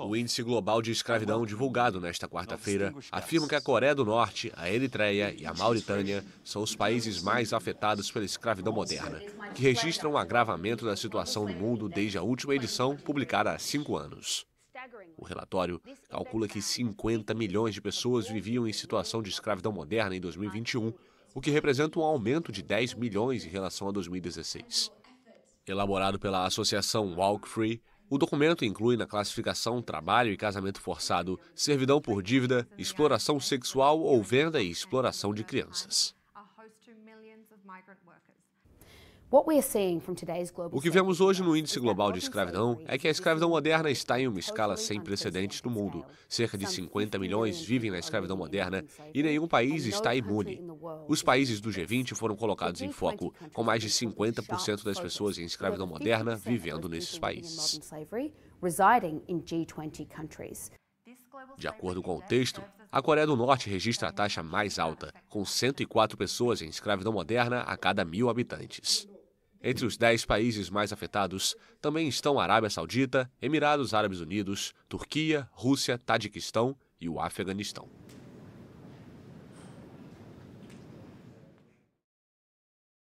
O Índice Global de Escravidão, divulgado nesta quarta-feira, afirma que a Coreia do Norte, a Eritreia e a Mauritânia são os países mais afetados pela escravidão moderna, que registram um agravamento da situação no mundo desde a última edição, publicada há cinco anos. O relatório calcula que 50 milhões de pessoas viviam em situação de escravidão moderna em 2021, o que representa um aumento de 10 milhões em relação a 2016. Elaborado pela associação Walk Free, o documento inclui na classificação trabalho e casamento forçado, servidão por dívida, exploração sexual ou venda e exploração de crianças. O que vemos hoje no Índice Global de Escravidão é que a escravidão moderna está em uma escala sem precedentes no mundo. Cerca de 50 milhões vivem na escravidão moderna e nenhum país está imune. Os países do G20 foram colocados em foco, com mais de 50% das pessoas em escravidão moderna vivendo nesses países. De acordo com o texto, a Coreia do Norte registra a taxa mais alta, com 104 pessoas em escravidão moderna a cada mil habitantes. Entre os dez países mais afetados também estão a Arábia Saudita, Emirados Árabes Unidos, Turquia, Rússia, Tadiquistão e o Afeganistão.